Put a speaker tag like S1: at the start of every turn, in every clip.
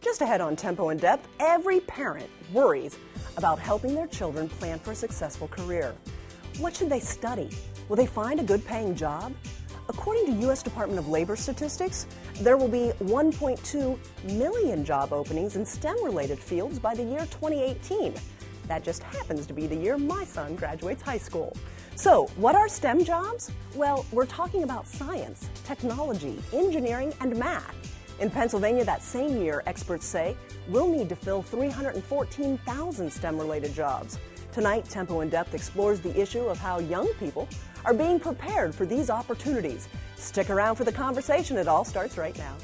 S1: Just ahead on Tempo in Depth, every parent worries about helping their children plan for a successful career. What should they study? Will they find a good paying job? According to U.S. Department of Labor statistics, there will be 1.2 million job openings in STEM related fields by the year 2018. That just happens to be the year my son graduates high school. So, what are STEM jobs? Well, we're talking about science, technology, engineering, and math. In Pennsylvania that same year, experts say we'll need to fill 314,000 STEM related jobs. Tonight, Tempo in Depth explores the issue of how young people are being prepared for these opportunities. Stick around for the conversation, it all starts right now.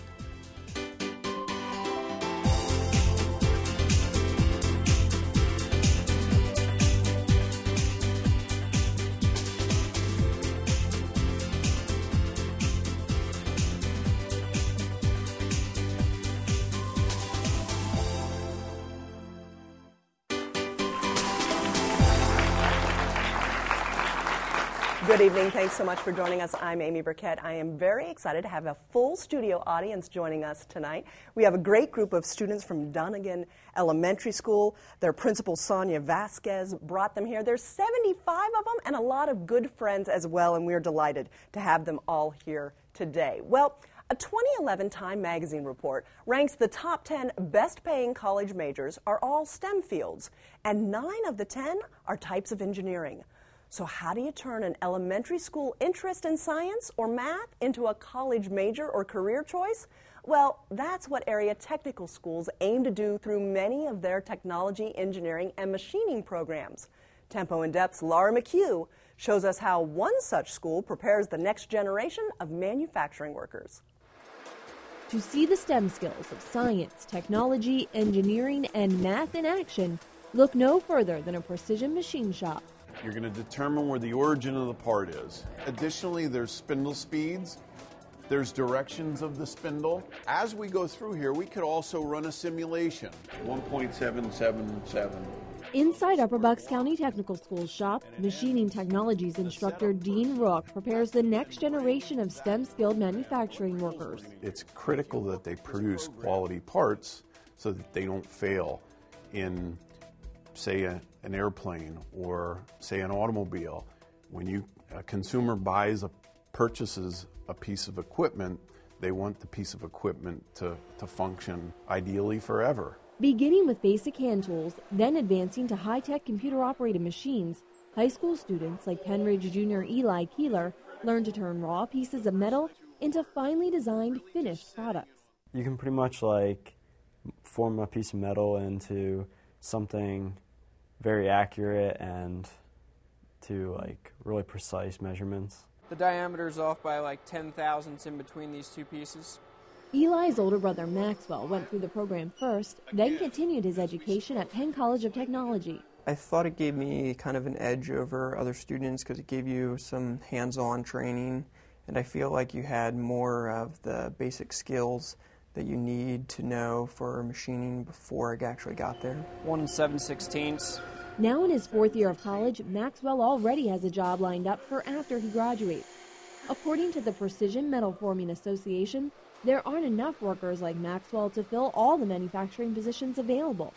S1: Good evening. Thanks so much for joining us. I'm Amy Burkett. I am very excited to have a full studio audience joining us tonight. We have a great group of students from Donegan Elementary School. Their principal, Sonia Vasquez, brought them here. There's 75 of them and a lot of good friends as well, and we're delighted to have them all here today. Well, a 2011 Time magazine report ranks the top 10 best paying college majors are all STEM fields, and nine of the 10 are types of engineering. So, how do you turn an elementary school interest in science or math into a college major or career choice? Well, that's what area technical schools aim to do through many of their technology, engineering, and machining programs. Tempo in Depth's Laura McHugh shows us how one such school prepares the next generation of manufacturing workers.
S2: To see the STEM skills of science, technology, engineering, and math in action, look no further than a precision machine shop.
S3: You're going to determine where the origin of the part is. Additionally, there's spindle speeds. There's directions of the spindle. As we go through here, we could also run a simulation. 1.777.
S2: Inside Upper Bucks County Technical School's shop, machining technologies instructor Dean Rook prepares the next generation of STEM skilled manufacturing workers.
S3: It's critical that they produce quality parts so that they don't fail in, say, a, an airplane or, say, an automobile. When you a consumer buys a purchases a piece of equipment, they want the piece of equipment to, to function ideally forever.
S2: Beginning with basic hand tools, then advancing to high tech computer operated machines, high school students like Pennridge Junior Eli Keeler learn to turn raw pieces of metal into finely designed finished products.
S4: You can pretty much like form a piece of metal into something very accurate and to like really precise measurements.
S5: The diameter is off by like 10 thousandths in between these two pieces.
S2: Eli's older brother Maxwell went through the program first, then continued his education at Penn College of Technology.
S6: I thought it gave me kind of an edge over other students because it gave you some hands on training, and I feel like you had more of the basic skills that you need to know for machining before I actually got there.
S5: One and seven sixteenths.
S2: Now in his fourth year of college, Maxwell already has a job lined up for after he graduates. According to the Precision Metal Forming Association, there aren't enough workers like Maxwell to fill all the manufacturing positions available.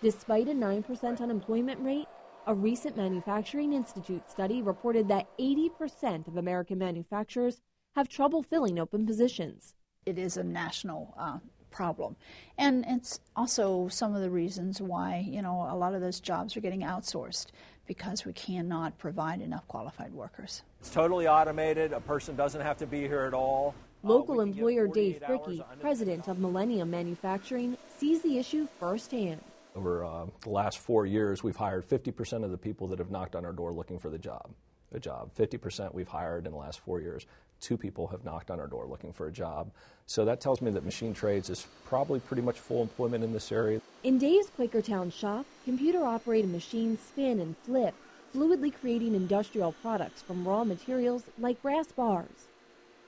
S2: Despite a 9% unemployment rate, a recent Manufacturing Institute study reported that 80% of American manufacturers have trouble filling open positions.
S7: It is a national uh, problem. And it's also some of the reasons why, you know, a lot of those jobs are getting outsourced because we cannot provide enough qualified workers.
S8: It's totally automated. A person doesn't have to be here at all.
S2: Local uh, employer Dave Fricky, president of Millennium Manufacturing, sees the issue firsthand.
S9: Over uh, the last four years, we've hired 50% of the people that have knocked on our door looking for the job. A job. 50% we've hired in the last four years. Two people have knocked on our door looking for a job. So that tells me that machine trades is probably pretty much full employment in this area.
S2: In Dave's Quakertown shop, computer operated machines spin and flip, fluidly creating industrial products from raw materials like brass bars.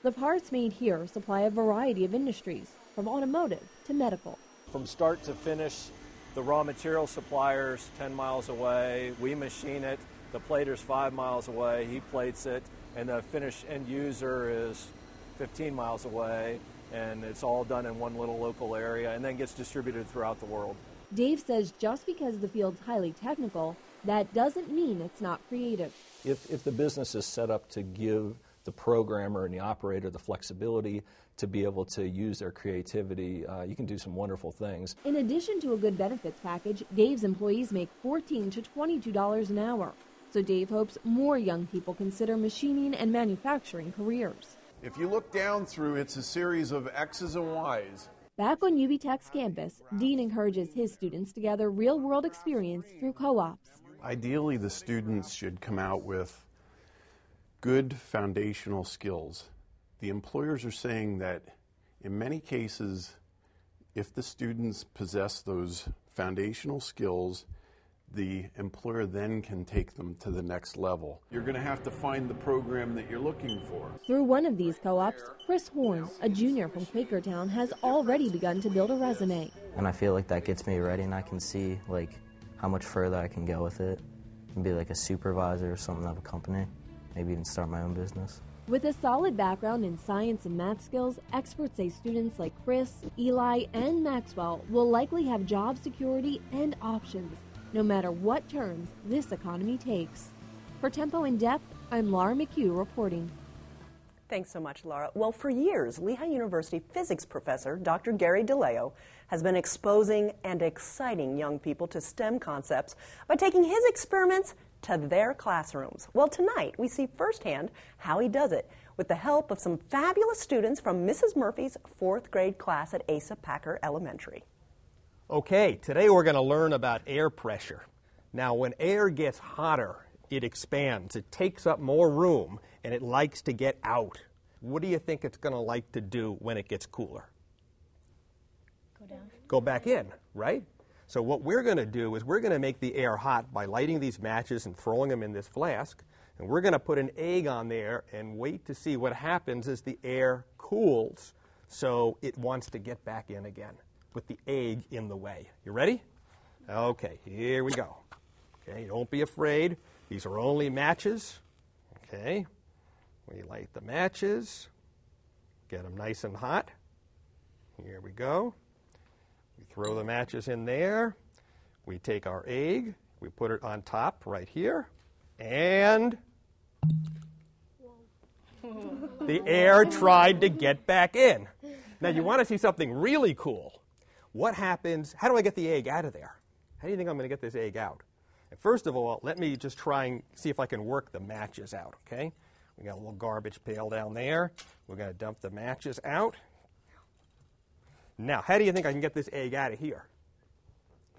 S2: The parts made here supply a variety of industries, from automotive to medical.
S8: From start to finish, the raw material supplier's 10 miles away, we machine it, the plater's five miles away, he plates it, and the finished end user is 15 miles away. and it's all done in one little local area and then gets distributed throughout the world.
S2: Dave says just because the field's highly technical, that doesn't mean it's not creative.
S9: If, if the business is set up to give the programmer and the operator the flexibility to be able to use their creativity, uh, you can do some wonderful things.
S2: In addition to a good benefits package, Dave's employees make 14 to $22 an hour. So Dave hopes more young people consider machining and manufacturing careers.
S3: If you look down through, it's a series of X's and Y's.
S2: Back on UB Tech's campus, Dean encourages his students to gather real world experience through co ops.
S3: Ideally, the students should come out with good foundational skills. The employers are saying that in many cases, if the students possess those foundational skills, the employer then can take them to the next level. You're going to have to find the program that you're looking for.
S2: Through one of these co ops, Chris Horn, a junior from Quakertown, has already begun to build a resume.
S10: And I feel like that gets me ready, and I can see like how much further I can go with it and be like a supervisor or something of a company, maybe even start my own business.
S2: With a solid background in science and math skills, experts say students like Chris, Eli, and Maxwell will likely have job security and options, no matter what turns this economy takes. For Tempo in Depth, I'm Laura McHugh reporting.
S1: Thanks so much, Laura. Well, for years, Lehigh University physics professor Dr. Gary DeLeo has been exposing and exciting young people to STEM concepts by taking his experiments to their classrooms. Well, tonight we see firsthand how he does it with the help of some fabulous students from Mrs. Murphy's fourth grade class at Asa Packer Elementary.
S11: Okay, today we're going to learn about air pressure. Now, when air gets hotter, it expands, it takes up more room, and it likes to get out. What do you think it's going to like to do when it gets cooler?
S7: Go down.
S11: Go back in, right? So what we're going to do is we're going to make the air hot by lighting these matches and throwing them in this flask. And we're going to put an egg on there and wait to see what happens as the air cools so it wants to get back in again with the egg in the way. You ready? Okay, here we go. Okay, don't be afraid. These are only matches. Okay, we light the matches, get them nice and hot. Here we go. We throw the matches in there. We take our egg, we put it on top right here, and the air tried to get back in. Now, you want to see something really cool. What happens? How do I get the egg out of there? How do you think I'm going to get this egg out? And first of all, let me just try and see if I can work the matches out, okay? We got a little garbage pail down there. We're going to dump the matches out. Now, how do you think I can get this egg out of here?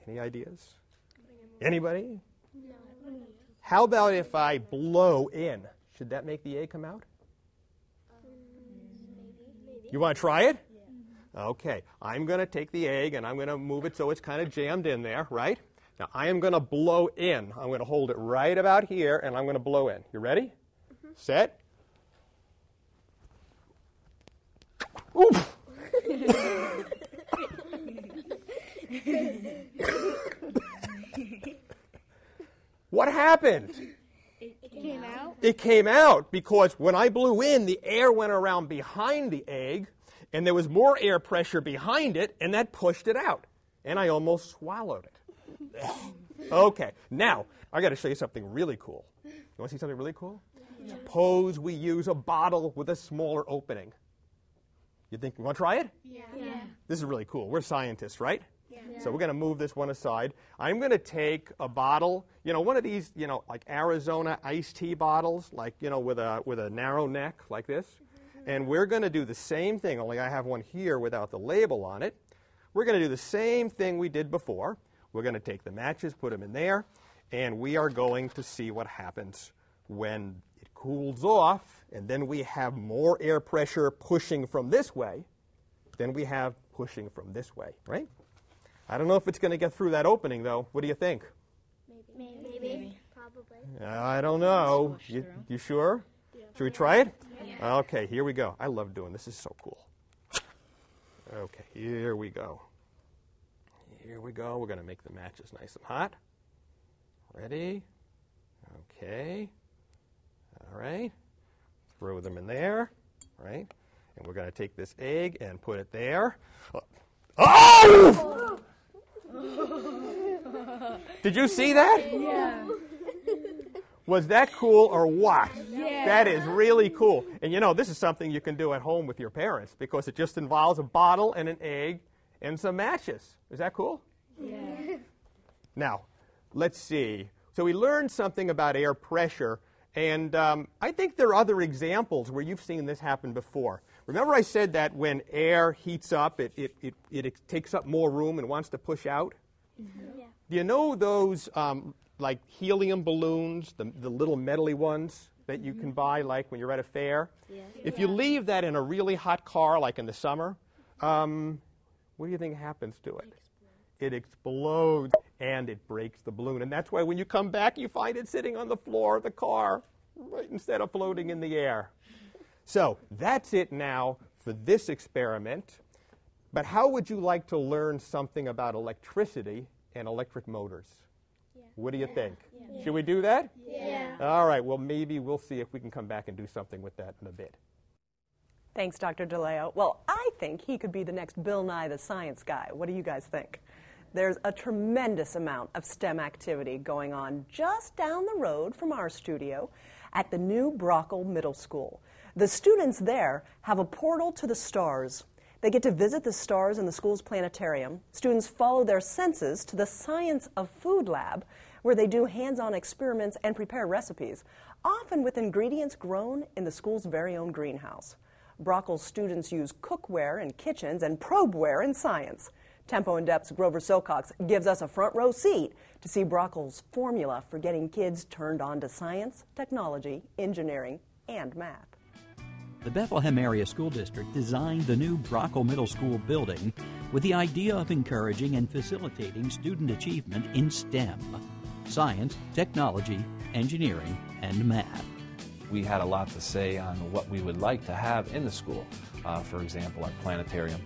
S11: Any ideas? Anybody?
S12: No.
S11: How about if I blow in? Should that make the egg come out? Um, you want to try it? Okay, I'm going to take the egg and I'm going to move it so it's kind of jammed in there, right? Now I am going to blow in. I'm going to hold it right about here and I'm going to blow in. You ready? Mm-hmm. Set. Oof! what happened?
S12: It came out.
S11: It came out because when I blew in, the air went around behind the egg, and there was more air pressure behind it, and that pushed it out. And I almost swallowed it. okay, now I got to show you something really cool. You want to see something really cool?
S12: Yeah.
S11: Suppose we use a bottle with a smaller opening. You think we want to try it?
S12: Yeah. yeah.
S11: This is really cool. We're scientists, right?
S12: Yeah.
S11: So we're going to move this one aside. I'm going to take a bottle, you know, one of these, you know, like Arizona iced tea bottles, like, you know, with a with a narrow neck like this. And we're going to do the same thing, only I have one here without the label on it. We're going to do the same thing we did before. We're going to take the matches, put them in there, and we are going to see what happens when it cools off, and then we have more air pressure pushing from this way than we have pushing from this way, right? I don't know if it's going to get through that opening, though. What do you think?
S12: Maybe. Maybe. Maybe. Probably.
S11: I don't know. You, you sure? Should we try it?
S12: Yeah.
S11: Okay, here we go. I love doing this. This is so cool. Okay, here we go. Here we go. We're going to make the matches nice and hot. Ready? Okay. All right. Throw them in there, right? And we're going to take this egg and put it there. Oh! Did you see that?
S12: Yeah.
S11: Was that cool or what?
S12: Yeah.
S11: That is really cool. And you know, this is something you can do at home with your parents because it just involves a bottle and an egg and some matches. Is that cool?
S12: Yeah.
S11: Now, let's see. So we learned something about air pressure, and um, I think there are other examples where you've seen this happen before. Remember, I said that when air heats up, it, it, it, it takes up more room and wants to push out?
S12: Mm-hmm. Yeah.
S11: Do you know those um, like helium balloons, the, the little metally ones that you can buy like when you're at a fair?
S12: Yeah.
S11: If you leave that in a really hot car, like in the summer, um, what do you think happens to it? It explodes and it breaks the balloon. And that's why when you come back, you find it sitting on the floor of the car right instead of floating in the air. So that's it now for this experiment. But how would you like to learn something about electricity and electric motors? What do you think?
S12: Yeah.
S11: Should we do that?
S12: Yeah.
S11: All right, well, maybe we'll see if we can come back and do something with that in a bit.
S1: Thanks, Dr. DeLeo. Well, I think he could be the next Bill Nye the Science Guy. What do you guys think? There's a tremendous amount of STEM activity going on just down the road from our studio at the new Broughal Middle School. The students there have a portal to the stars. They get to visit the stars in the school's planetarium. Students follow their senses to the Science of Food lab, where they do hands on experiments and prepare recipes, often with ingredients grown in the school's very own greenhouse. Broughal's students use cookware in kitchens and probeware in science. Tempo and Depth's Grover Silcox gives us a front row seat to see Broughal's formula for getting kids turned on to science, technology, engineering, and math.
S13: The Bethlehem Area School District designed the new Broughal Middle School building with the idea of encouraging and facilitating student achievement in STEM science, technology, engineering, and math.
S9: We had a lot to say on what we would like to have in the school. Uh, for example, our planetarium,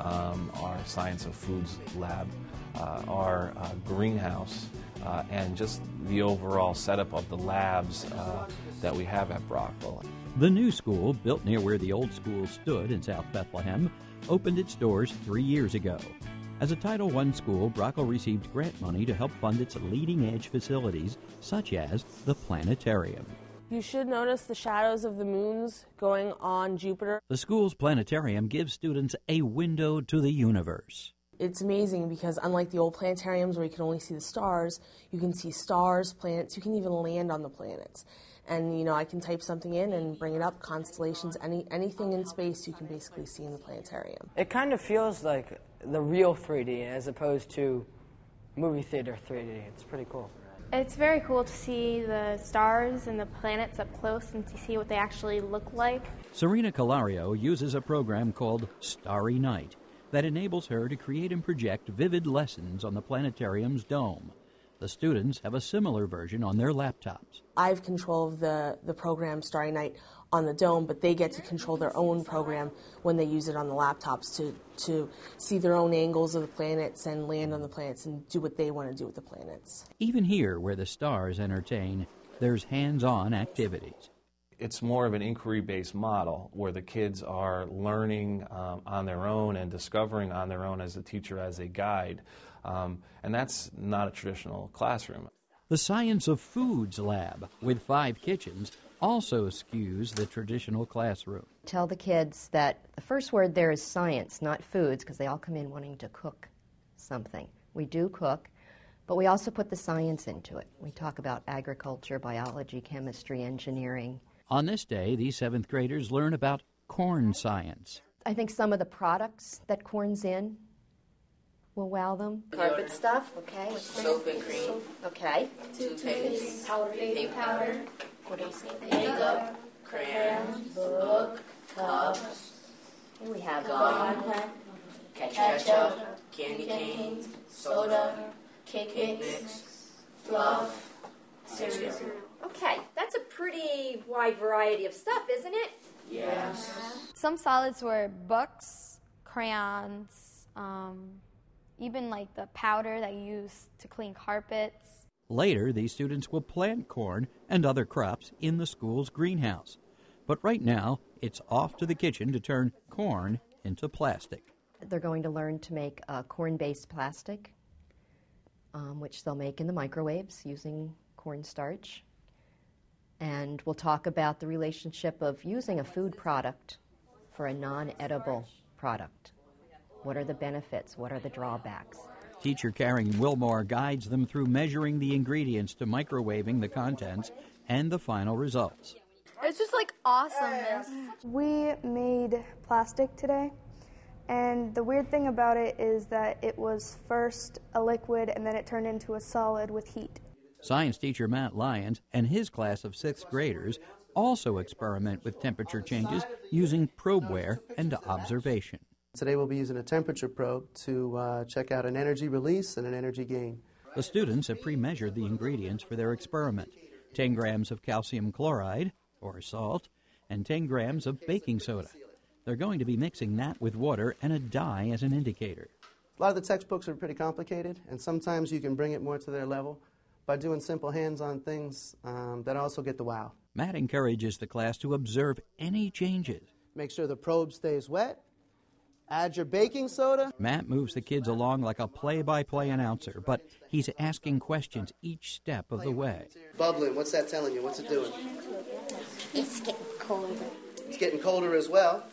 S9: um, our Science of Foods lab, uh, our uh, greenhouse, uh, and just the overall setup of the labs uh, that we have at Brockville.
S13: The new school, built near where the old school stood in South Bethlehem, opened its doors three years ago. As a Title I school, Broughal received grant money to help fund its leading edge facilities, such as the planetarium.
S14: You should notice the shadows of the moons going on Jupiter.
S13: The school's planetarium gives students a window to the universe.
S14: It's amazing because unlike the old planetariums where you can only see the stars, you can see stars, planets, you can even land on the planets. And you know, I can type something in and bring it up, constellations, any anything in space you can basically see in the planetarium.
S15: It kind of feels like the real 3D as opposed to movie theater 3D. It's pretty cool.
S12: It's very cool to see the stars and the planets up close and to see what they actually look like.
S13: Serena Calario uses a program called Starry Night that enables her to create and project vivid lessons on the planetarium's dome. The students have a similar version on their laptops.
S14: I have control of the, the program Starry Night on the dome, but they get to control their own program when they use it on the laptops to, to see their own angles of the planets and land on the planets and do what they want to do with the planets.
S13: Even here, where the stars entertain, there's hands on activities.
S9: It's more of an inquiry based model where the kids are learning um, on their own and discovering on their own as a teacher, as a guide. Um, and that's not a traditional classroom.
S13: The Science of Foods lab, with five kitchens, also skews the traditional classroom.
S16: Tell the kids that the first word there is science, not foods, because they all come in wanting to cook something. We do cook, but we also put the science into it. We talk about agriculture, biology, chemistry, engineering.
S13: On this day, these seventh graders learn about corn science.
S16: I think some of the products that corn's in will wow them.
S17: Carpet stuff, okay.
S16: Soap and cream.
S17: Okay.
S12: Toothpaste, powder, baby powder,
S16: What else?
S12: makeup, crayons, book, cups,
S17: Here we have
S12: gum,
S17: ketchup, candy canes,
S12: soda, cake mix, fluff, cereal.
S17: Okay, that's a pretty wide variety of stuff, isn't it?
S12: Yes.
S18: Some solids were books, crayons, um, even like the powder that you use to clean carpets.
S13: Later, these students will plant corn and other crops in the school's greenhouse. But right now, it's off to the kitchen to turn corn into plastic.
S16: They're going to learn to make uh, corn based plastic, um, which they'll make in the microwaves using cornstarch. And we'll talk about the relationship of using a food product for a non edible product. What are the benefits? What are the drawbacks?
S13: Teacher Karen Wilmore guides them through measuring the ingredients to microwaving the contents and the final results.
S18: It's just like awesomeness.
S19: We made plastic today, and the weird thing about it is that it was first a liquid and then it turned into a solid with heat.
S13: Science teacher Matt Lyons and his class of sixth graders also experiment with temperature changes using probeware and observation.
S20: Today we'll be using a temperature probe to uh, check out an energy release and an energy gain.
S13: The students have pre measured the ingredients for their experiment 10 grams of calcium chloride, or salt, and 10 grams of baking soda. They're going to be mixing that with water and a dye as an indicator.
S20: A lot of the textbooks are pretty complicated, and sometimes you can bring it more to their level by doing simple hands on things um, that also get the wow.
S13: Matt encourages the class to observe any changes.
S20: Make sure the probe stays wet. Add your baking soda.
S13: Matt moves the kids along like a play by play announcer, but he's asking questions each step of the way.
S20: Bubbling, what's that telling you? What's it doing?
S21: It's getting colder.
S20: It's getting colder as well.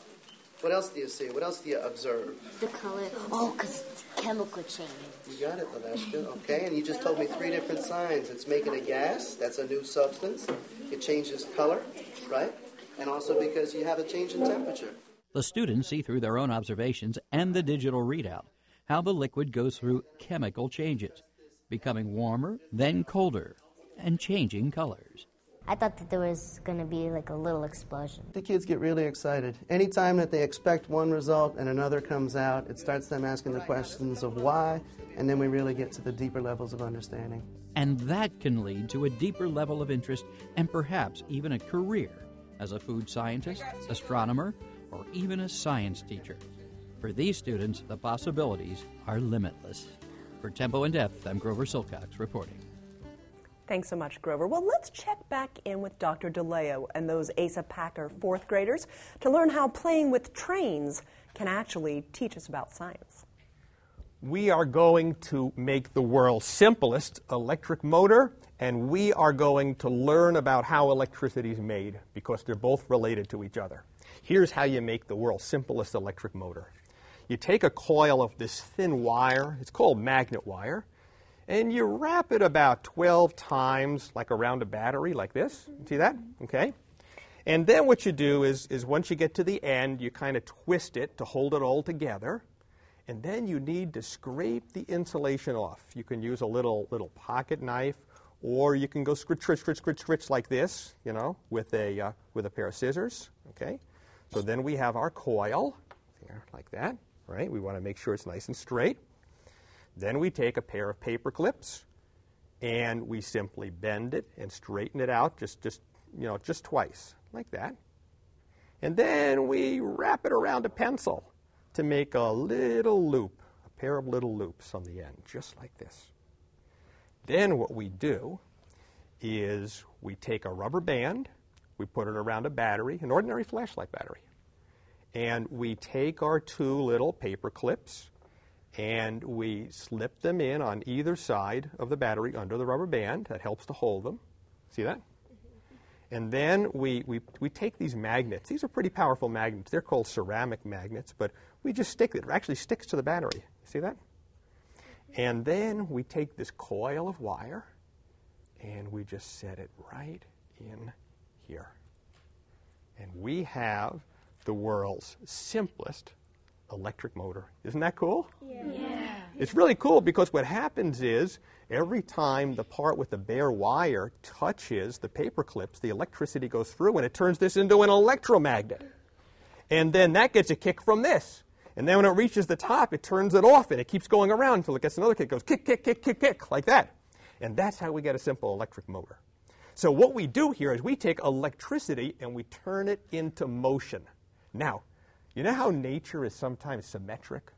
S20: What else do you see? What else do you observe?
S21: The color. Oh, because it's chemical change.
S20: You got it, well. Okay, and you just told me three different signs. It's making a gas, that's a new substance. It changes color, right? And also because you have a change in temperature.
S13: The students see through their own observations and the digital readout how the liquid goes through chemical changes, becoming warmer, then colder, and changing colors.
S21: I thought that there was going to be like a little explosion.
S20: The kids get really excited. Anytime that they expect one result and another comes out, it starts them asking the questions of why, and then we really get to the deeper levels of understanding.
S13: And that can lead to a deeper level of interest and perhaps even a career as a food scientist, astronomer, or even a science teacher. For these students, the possibilities are limitless. For Tempo in Depth, I'm Grover Silcox reporting.
S1: Thanks so much, Grover. Well, let's check back in with Dr. DeLeo and those Asa Packer fourth graders to learn how playing with trains can actually teach us about science.
S11: We are going to make the world's simplest electric motor, and we are going to learn about how electricity is made because they're both related to each other. Here's how you make the world's simplest electric motor. You take a coil of this thin wire, it's called magnet wire, and you wrap it about 12 times like around a battery like this. See that? Okay. And then what you do is, is once you get to the end, you kind of twist it to hold it all together. And then you need to scrape the insulation off. You can use a little little pocket knife, or you can go scritch, scritch, scritch, scritch, like this, you know, with a uh, with a pair of scissors. Okay. So then we have our coil, there, like that. Right. We want to make sure it's nice and straight. Then we take a pair of paper clips and we simply bend it and straighten it out just, just, you know, just twice, like that. And then we wrap it around a pencil to make a little loop, a pair of little loops on the end, just like this. Then what we do is we take a rubber band, we put it around a battery, an ordinary flashlight battery, and we take our two little paper clips and we slip them in on either side of the battery under the rubber band. That helps to hold them. See that? And then we, we, we take these magnets. These are pretty powerful magnets. They're called ceramic magnets, but we just stick it. It actually sticks to the battery. See that? And then we take this coil of wire and we just set it right in here. And we have the world's simplest electric motor. Isn't that cool?
S21: Yeah. yeah.
S11: It's really cool because what happens is every time the part with the bare wire touches the paper clips, the electricity goes through and it turns this into an electromagnet. And then that gets a kick from this. And then when it reaches the top, it turns it off and it keeps going around until it gets another kick. It goes kick, kick, kick, kick, kick, like that. And that's how we get a simple electric motor. So what we do here is we take electricity and we turn it into motion. Now, you know how nature is sometimes symmetric?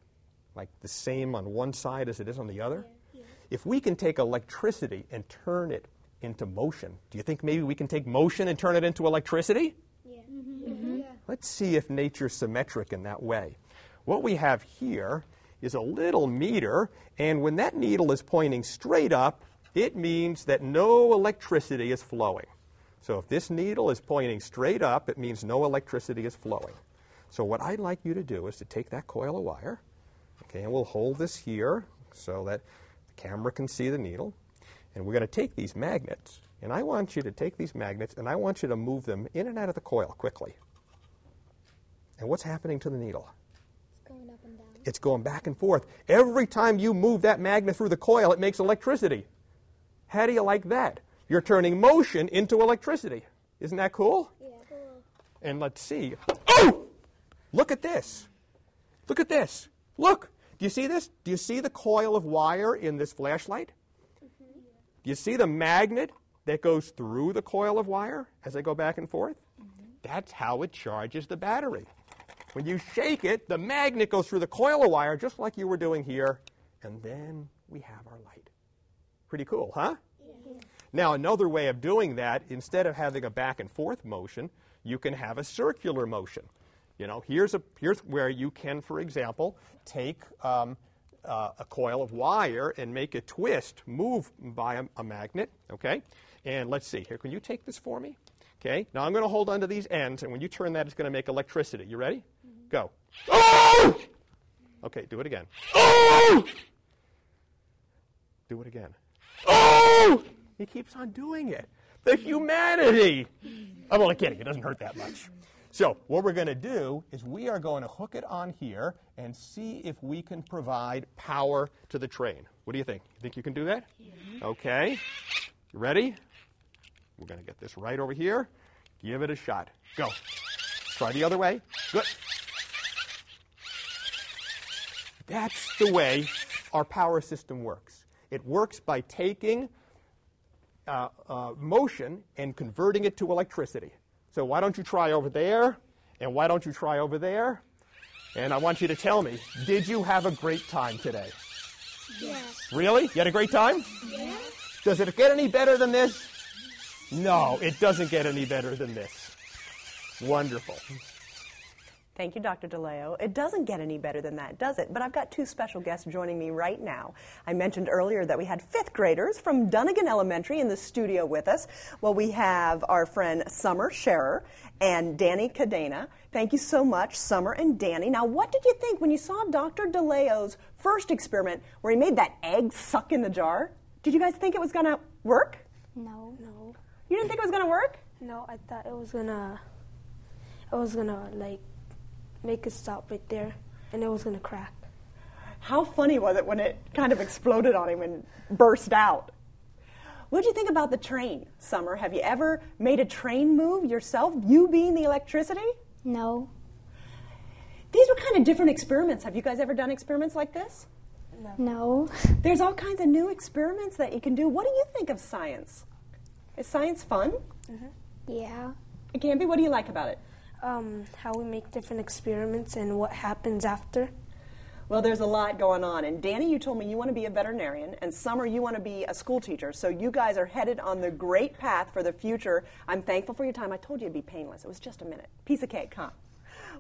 S11: Like the same on one side as it is on the other? Yeah, yeah. If we can take electricity and turn it into motion, do you think maybe we can take motion and turn it into electricity?
S21: Yeah. Mm-hmm.
S11: let's see if nature's symmetric in that way. What we have here is a little meter, and when that needle is pointing straight up, it means that no electricity is flowing. So if this needle is pointing straight up, it means no electricity is flowing. So what I'd like you to do is to take that coil of wire, okay, and we'll hold this here so that the camera can see the needle. And we're going to take these magnets, and I want you to take these magnets and I want you to move them in and out of the coil quickly. And what's happening to the needle?
S21: It's going up and down.
S11: It's going back and forth. Every time you move that magnet through the coil, it makes electricity. How do you like that? You're turning motion into electricity. Isn't that cool?
S21: Yeah. Cool.
S11: And let's see. Oh! Look at this. Look at this. Look. Do you see this? Do you see the coil of wire in this flashlight?
S21: Mm-hmm.
S11: Do you see the magnet that goes through the coil of wire as they go back and forth?
S21: Mm-hmm.
S11: That's how it charges the battery. When you shake it, the magnet goes through the coil of wire just like you were doing here, and then we have our light. Pretty cool, huh? Now, another way of doing that, instead of having a back and forth motion, you can have a circular motion. You know, here's, a, here's where you can, for example, take um, uh, a coil of wire and make it twist, move by a, a magnet, okay? And let's see, here, can you take this for me? Okay, now I'm going to hold onto these ends, and when you turn that, it's going to make electricity. You ready? Go. Oh! Okay, do it again. Oh! Do it again. Oh! He keeps on doing it. The humanity. I'm only kidding. It doesn't hurt that much. So what we're going to do is we are going to hook it on here and see if we can provide power to the train. What do you think? You think you can do that? Okay. You ready? We're going to get this right over here. Give it a shot. Go. Try the other way. Good. That's the way our power system works. It works by taking uh, uh, motion and converting it to electricity. So why don't you try over there? And why don't you try over there? And I want you to tell me, did you have a great time today?
S21: Yes.
S11: Really? You had a great time?
S21: Yeah.
S11: Does it get any better than this? No, it doesn't get any better than this. Wonderful.
S1: Thank you, Dr. DeLeo. It doesn't get any better than that, does it? But I've got two special guests joining me right now. I mentioned earlier that we had fifth graders from Donegan Elementary in the studio with us. Well, we have our friend Summer Scherer and Danny Cadena. Thank you so much, Summer and Danny. Now, what did you think when you saw Dr. DeLeo's first experiment where he made that egg suck in the jar? Did you guys think it was going to work?
S22: No. No.
S1: You didn't think it was going to work?
S22: No, I thought it was gonna. It was gonna like make it stop right there, and it was gonna crack.
S1: How funny was it when it kind of exploded on him and burst out? What did you think about the train, Summer? Have you ever made a train move yourself, you being the electricity?
S22: No.
S1: These were kind of different experiments. Have you guys ever done experiments like this?
S22: No.
S1: There's all kinds of new experiments that you can do. What do you think of science? Is science fun?
S22: Yeah.
S1: It can be. What do you like about it?
S22: Um, how we make different experiments and what happens after.
S1: Well, there's a lot going on. And Danny, you told me you want to be a veterinarian, and Summer, you want to be a school teacher. So you guys are headed on the great path for the future. I'm thankful for your time. I told you it'd be painless. It was just a minute. Piece of cake, huh?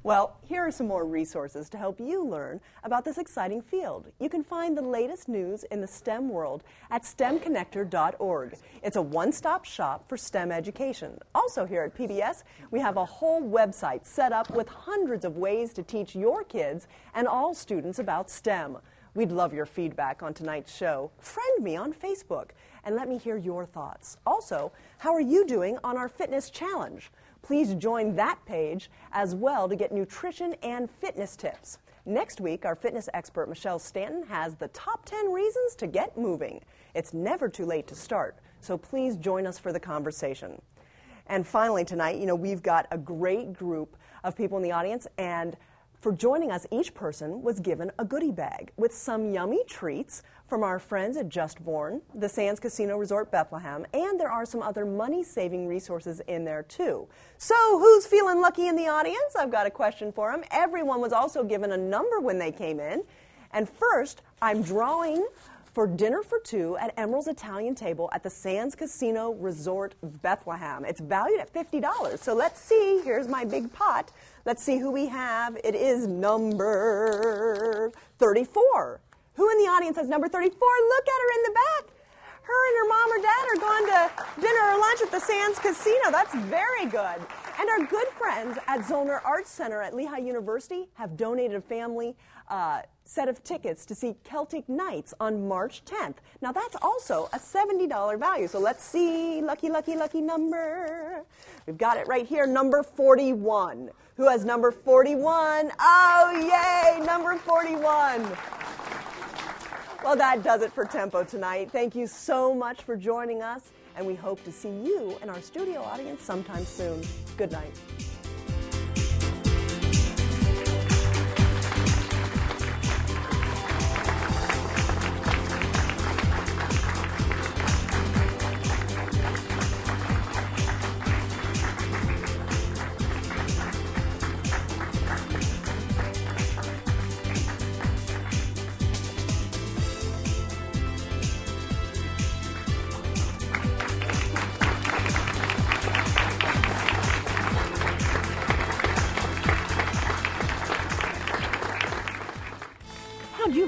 S1: Well, here are some more resources to help you learn about this exciting field. You can find the latest news in the STEM world at STEMconnector.org. It's a one stop shop for STEM education. Also, here at PBS, we have a whole website set up with hundreds of ways to teach your kids and all students about STEM. We'd love your feedback on tonight's show. Friend me on Facebook and let me hear your thoughts. Also, how are you doing on our fitness challenge? Please join that page as well to get nutrition and fitness tips. Next week, our fitness expert Michelle Stanton has the top 10 reasons to get moving. It's never too late to start, so please join us for the conversation. And finally, tonight, you know, we've got a great group of people in the audience, and for joining us, each person was given a goodie bag with some yummy treats from our friends at Just Born, the Sands Casino Resort Bethlehem, and there are some other money saving resources in there too. So, who's feeling lucky in the audience? I've got a question for them. Everyone was also given a number when they came in. And first, I'm drawing for dinner for two at Emeril's Italian Table at the Sands Casino Resort Bethlehem. It's valued at $50. So let's see. Here's my big pot. Let's see who we have. It is number 34. Who in the audience has number 34? Look at her in the back. Her and her mom or dad are going to dinner or lunch at the Sands Casino. That's very good. And our good friends at Zoellner Arts Center at Lehigh University have donated a family uh, set of tickets to see Celtic Knights on March 10th. Now that's also a $70 value. So let's see, lucky, lucky, lucky number. We've got it right here, number 41. Who has number 41? Oh, yay, number 41. Well, that does it for Tempo tonight. Thank you so much for joining us, and we hope to see you in our studio audience sometime soon. Good night.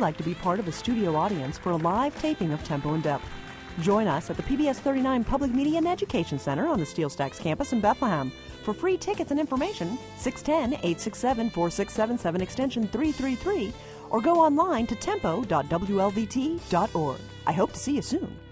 S1: Like to be part of a studio audience for a live taping of Tempo in Depth? Join us at the PBS 39 Public Media and Education Center on the Steel Stacks campus in Bethlehem. For free tickets and information, 610 867 4677 extension 333 or go online to tempo.wlvt.org. I hope to see you soon.